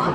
Huh?